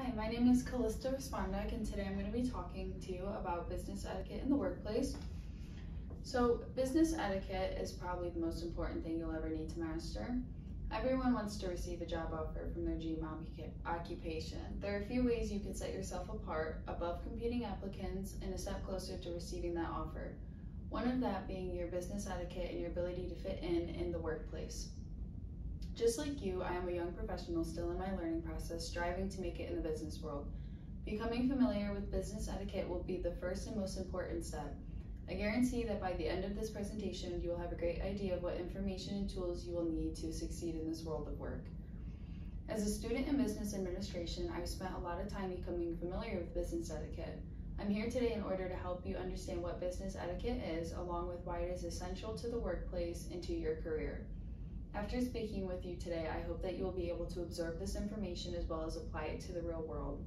Hi, my name is Calista Respondek, and today I'm going to be talking to you about business etiquette in the workplace. So, business etiquette is probably the most important thing you'll ever need to master. Everyone wants to receive a job offer from their dream occupation. There are a few ways you can set yourself apart above competing applicants and a step closer to receiving that offer. One of that being your business etiquette and your ability to fit in in the workplace. Just like you, I am a young professional still in my learning process, striving to make it in the business world. Becoming familiar with business etiquette will be the first and most important step. I guarantee that by the end of this presentation, you will have a great idea of what information and tools you will need to succeed in this world of work. As a student in business administration, I've spent a lot of time becoming familiar with business etiquette. I'm here today in order to help you understand what business etiquette is, along with why it is essential to the workplace and to your career. After speaking with you today, I hope that you will be able to absorb this information as well as apply it to the real world.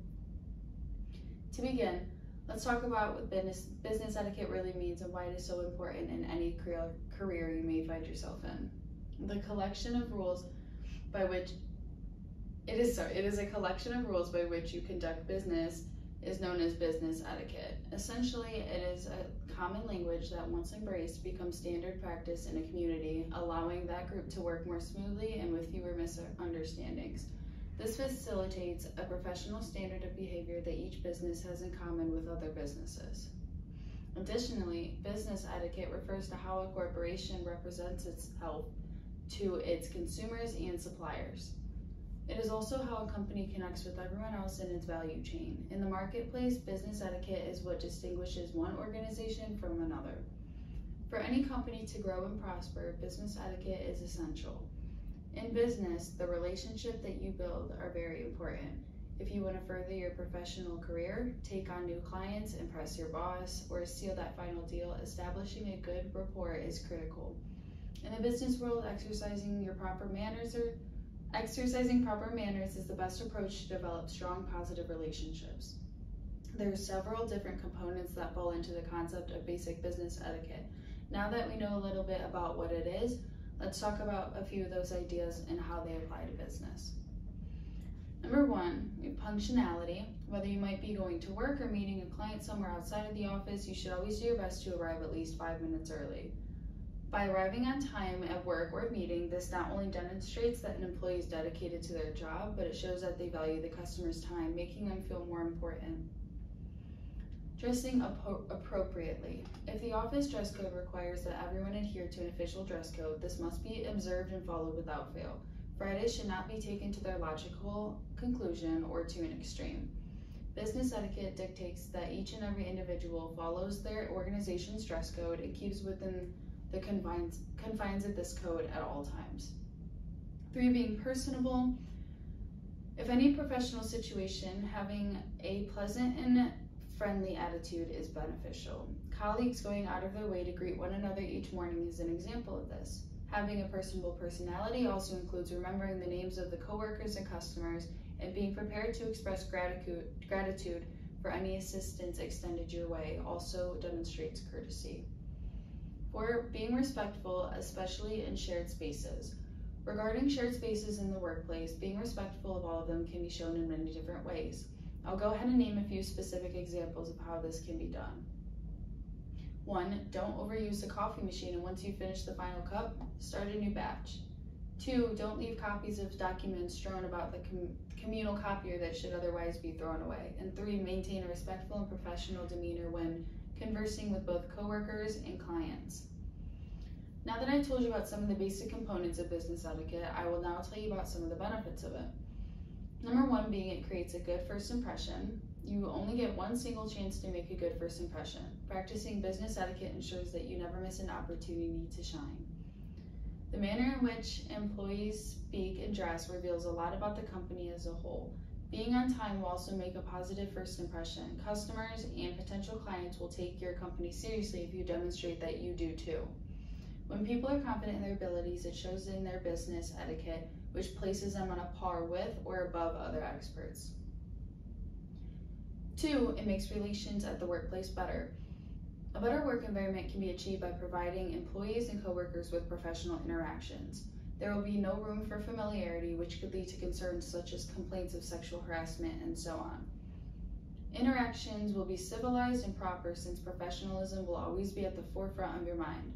To begin, let's talk about what business, business etiquette really means and why it is so important in any career, career you may find yourself in. The collection of rules by which it is sorry, it is a collection of rules by which you conduct business is known as business etiquette. Essentially, it is a common language that once embraced becomes standard practice in a community, allowing that group to work more smoothly and with fewer misunderstandings. This facilitates a professional standard of behavior that each business has in common with other businesses. Additionally, business etiquette refers to how a corporation represents itself to its consumers and suppliers. It is also how a company connects with everyone else in its value chain. In the marketplace, business etiquette is what distinguishes one organization from another. For any company to grow and prosper, business etiquette is essential. In business, the relationship that you build are very important. If you want to further your professional career, take on new clients, impress your boss, or seal that final deal, establishing a good rapport is critical. In the business world, exercising your proper manners are Exercising proper manners is the best approach to develop strong positive relationships. There are several different components that fall into the concept of basic business etiquette. Now that we know a little bit about what it is, let's talk about a few of those ideas and how they apply to business. Number one, punctuality. Whether you might be going to work or meeting a client somewhere outside of the office, you should always do your best to arrive at least five minutes early. By arriving on time at work or meeting, this not only demonstrates that an employee is dedicated to their job, but it shows that they value the customer's time, making them feel more important. Dressing appropriately. If the office dress code requires that everyone adhere to an official dress code, this must be observed and followed without fail. Fridays should not be taken to their logical conclusion or to an extreme. Business etiquette dictates that each and every individual follows their organization's dress code and keeps within the confines, confines of this code at all times. Three, being personable. If any professional situation, having a pleasant and friendly attitude is beneficial. Colleagues going out of their way to greet one another each morning is an example of this. Having a personable personality also includes remembering the names of the coworkers and customers and being prepared to express gratitude, gratitude for any assistance extended your way also demonstrates courtesy. Four, being respectful, especially in shared spaces. Regarding shared spaces in the workplace, being respectful of all of them can be shown in many different ways. I'll go ahead and name a few specific examples of how this can be done. One, don't overuse the coffee machine and once you finish the final cup, start a new batch. Two, don't leave copies of documents strewn about the com communal copier that should otherwise be thrown away. And three, maintain a respectful and professional demeanor when conversing with both coworkers and clients. Now that I told you about some of the basic components of business etiquette, I will now tell you about some of the benefits of it. Number one being it creates a good first impression. You only get one single chance to make a good first impression. Practicing business etiquette ensures that you never miss an opportunity to shine. The manner in which employees speak and dress reveals a lot about the company as a whole. Being on time will also make a positive first impression. Customers and potential clients will take your company seriously if you demonstrate that you do too. When people are confident in their abilities, it shows in their business etiquette, which places them on a par with or above other experts. Two, it makes relations at the workplace better. A better work environment can be achieved by providing employees and coworkers with professional interactions. There will be no room for familiarity, which could lead to concerns such as complaints of sexual harassment and so on. Interactions will be civilized and proper since professionalism will always be at the forefront of your mind.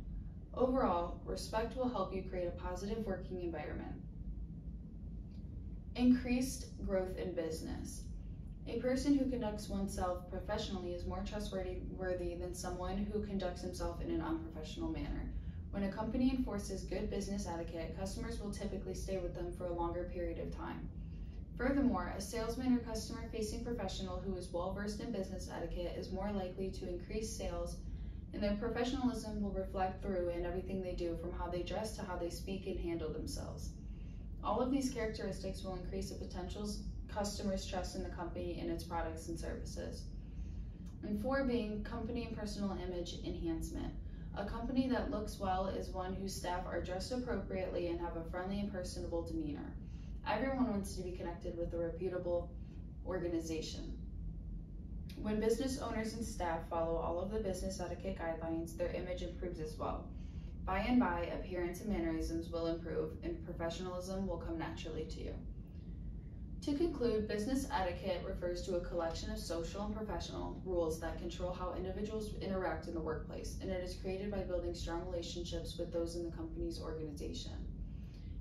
Overall, respect will help you create a positive working environment. Increased growth in business. A person who conducts oneself professionally is more trustworthy than someone who conducts himself in an unprofessional manner. When a company enforces good business etiquette, customers will typically stay with them for a longer period of time. Furthermore, a salesman or customer facing professional who is well versed in business etiquette is more likely to increase sales, and their professionalism will reflect through in everything they do from how they dress to how they speak and handle themselves. All of these characteristics will increase a potential customer's trust in the company and its products and services. And four being company and personal image enhancement. A company that looks well is one whose staff are dressed appropriately and have a friendly and personable demeanor. Everyone wants to be connected with a reputable organization. When business owners and staff follow all of the business etiquette guidelines, their image improves as well. By and by, appearance and mannerisms will improve and professionalism will come naturally to you. To conclude, business etiquette refers to a collection of social and professional rules that control how individuals interact in the workplace, and it is created by building strong relationships with those in the company's organization.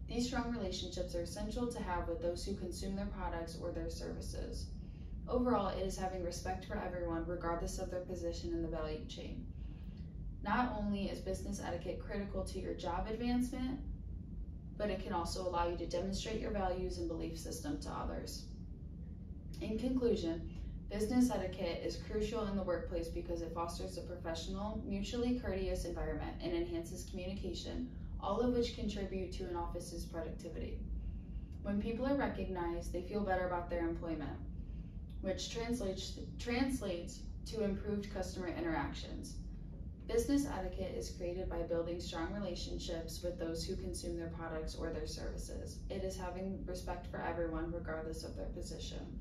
These strong relationships are essential to have with those who consume their products or their services. Overall, it is having respect for everyone, regardless of their position in the value chain. Not only is business etiquette critical to your job advancement, but it can also allow you to demonstrate your values and belief system to others. In conclusion, business etiquette is crucial in the workplace because it fosters a professional, mutually courteous environment and enhances communication all of which contribute to an office's productivity. When people are recognized, they feel better about their employment, which translates, translates to improved customer interactions. Business etiquette is created by building strong relationships with those who consume their products or their services. It is having respect for everyone regardless of their position.